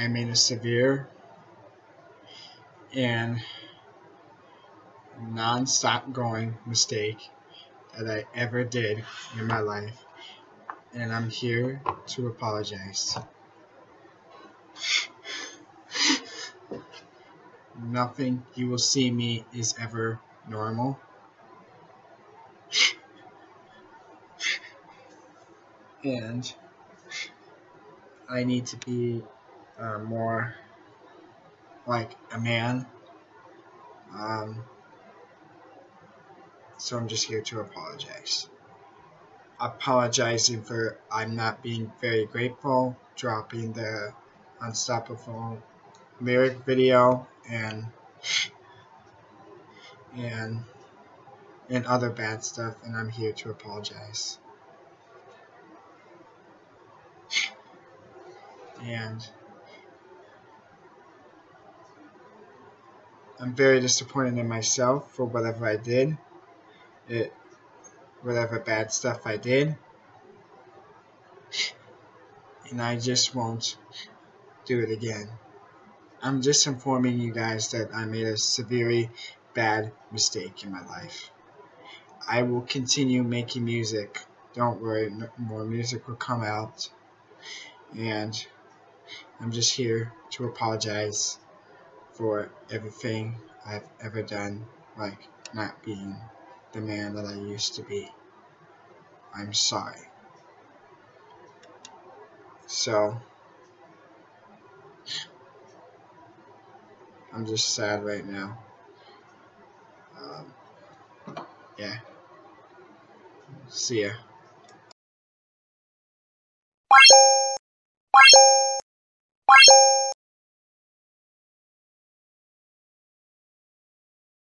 I made a severe and non-stop going mistake that I ever did in my life and I'm here to apologize. Nothing you will see me is ever normal. And I need to be uh, more like a man. Um, so I'm just here to apologize. Apologizing for I'm not being very grateful, dropping the unstoppable lyric video and and and other bad stuff and I'm here to apologize. And I'm very disappointed in myself for whatever I did. It whatever bad stuff I did. And I just won't do it again. I'm just informing you guys that I made a severely bad mistake in my life. I will continue making music. Don't worry, more music will come out. And I'm just here to apologize for everything I've ever done, like not being the man that I used to be. I'm sorry. So, I'm just sad right now. Um, yeah. See ya.